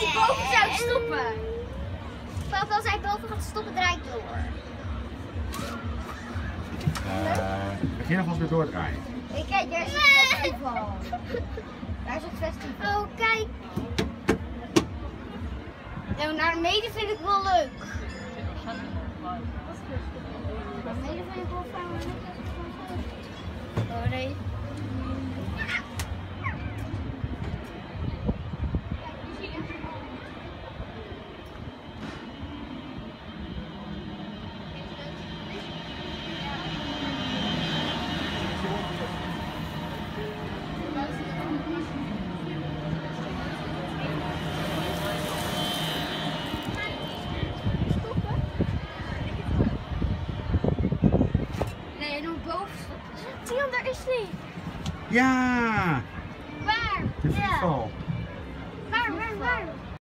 hij boven zou stoppen. Papa, als hij boven gaat stoppen, draai ik door. Eh, begin alvast weer doordraaien. Ik kijk, daar is het festival. Daar is het festival. Oh, kijk. Nou, naar beneden vind ik wel leuk. Naar beneden vind ik wel fijn. Tion, daar is hij. Ja, Waar? de. Waar, waar, waar?